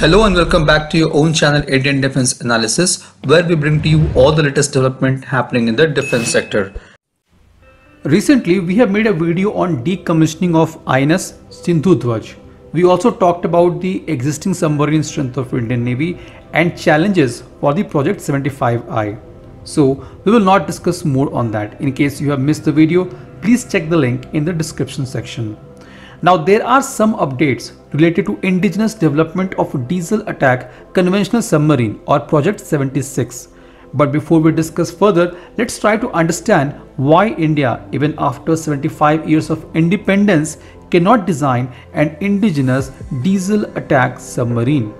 Hello and welcome back to your own channel Indian Defense Analysis where we bring to you all the latest development happening in the defense sector. Recently we have made a video on decommissioning of INS Sindhudhvaj. We also talked about the existing submarine strength of Indian Navy and challenges for the Project 75I. So we will not discuss more on that. In case you have missed the video, please check the link in the description section. Now there are some updates related to indigenous development of diesel attack conventional submarine or Project 76. But before we discuss further, let's try to understand why India, even after 75 years of independence, cannot design an indigenous diesel attack submarine.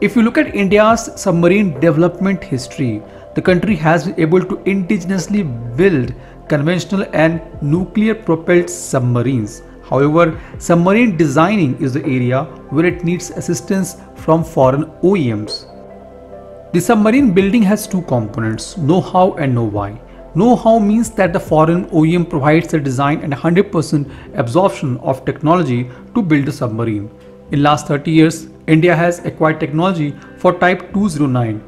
If you look at India's submarine development history, the country has been able to indigenously build conventional and nuclear propelled submarines. However, submarine designing is the area where it needs assistance from foreign OEMs. The submarine building has two components, know-how and know-why. Know-how means that the foreign OEM provides the design and 100% absorption of technology to build a submarine. In last 30 years, India has acquired technology for Type 209,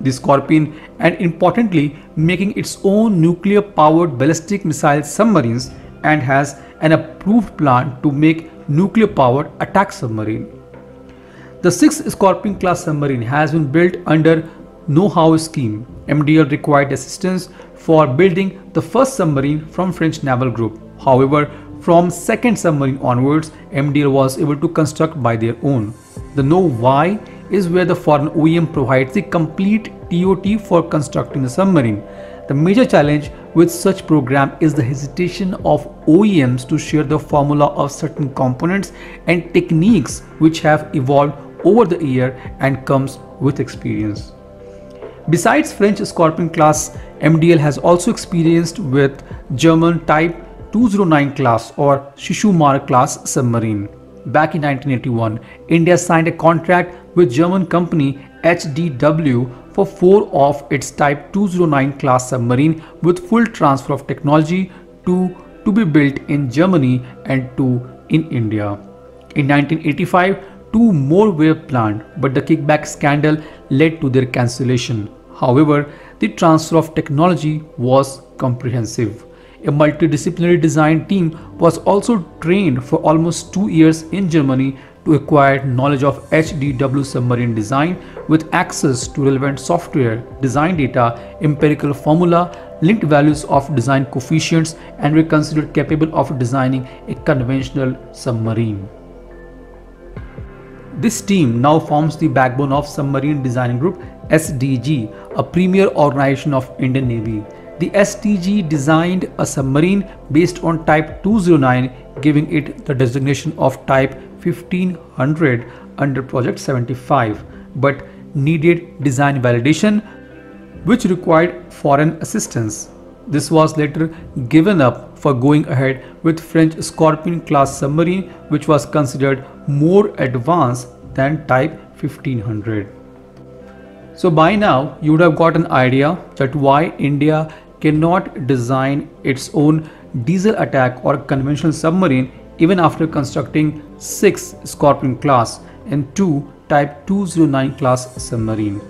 the Scorpene and importantly making its own nuclear powered ballistic missile submarines and has an approved plan to make nuclear powered attack submarine. The 6th Scorpene class submarine has been built under know-how scheme. MDL required assistance for building the first submarine from French naval group. However, from second submarine onwards, MDL was able to construct by their own. The know why is where the foreign OEM provides the complete TOT for constructing the submarine. The major challenge with such program is the hesitation of OEMs to share the formula of certain components and techniques which have evolved over the year and comes with experience. Besides French Scorpene class, MDL has also experienced with German Type 209 class or Shishumar class submarine. Back in 1981, India signed a contract with German company HDW for four of its Type 209 class submarine with full transfer of technology to, to be built in Germany and two in India. In 1985, two more were planned, but the kickback scandal led to their cancellation. However, the transfer of technology was comprehensive. A multidisciplinary design team was also trained for almost two years in Germany to acquire knowledge of HDW submarine design with access to relevant software, design data, empirical formula, linked values of design coefficients and were considered capable of designing a conventional submarine. This team now forms the backbone of Submarine Design Group SDG, a premier organization of Indian Navy. The SDG designed a submarine based on Type 209, giving it the designation of Type 1500 under Project 75 but needed design validation which required foreign assistance. This was later given up for going ahead with French Scorpene class submarine which was considered more advanced than Type 1500. So by now you would have got an idea that why India cannot design its own diesel attack or conventional submarine even after constructing 6 Scorpene class and 2 Type 209 class submarine.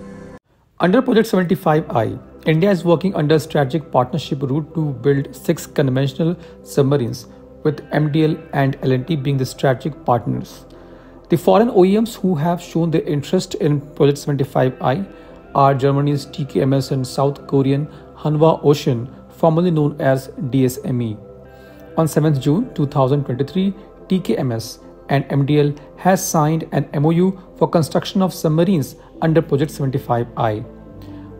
Under Project 75I, India is working under strategic partnership route to build 6 conventional submarines with MDL and L&T being the strategic partners. The foreign OEMs who have shown their interest in Project 75I are Germany's TKMS and South Korean Hanwha Ocean, formerly known as DSME. On 7th June 2023, TKMS and MDL has signed an MOU for construction of submarines under Project 75I.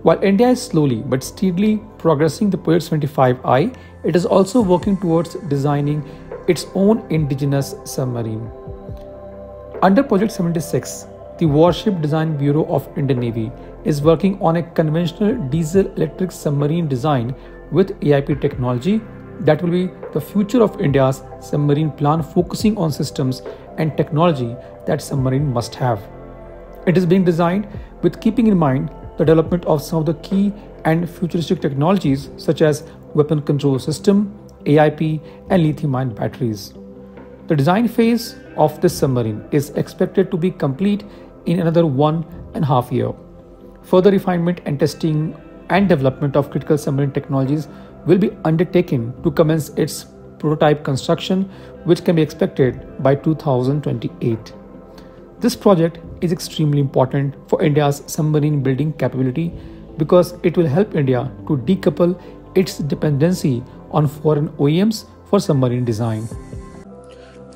While India is slowly but steadily progressing the Project 75I, it is also working towards designing its own indigenous submarine. Under Project 76, the Warship Design Bureau of Indian Navy is working on a conventional diesel electric submarine design with AIP technology that will be the future of India's submarine plan focusing on systems and technology that submarine must have. It is being designed with keeping in mind the development of some of the key and futuristic technologies such as weapon control system, AIP and lithium-ion batteries. The design phase of this submarine is expected to be complete in another one and a half year. Further refinement and testing and development of critical submarine technologies will be undertaken to commence its prototype construction, which can be expected by 2028. This project is extremely important for India's submarine building capability because it will help India to decouple its dependency on foreign OEMs for submarine design.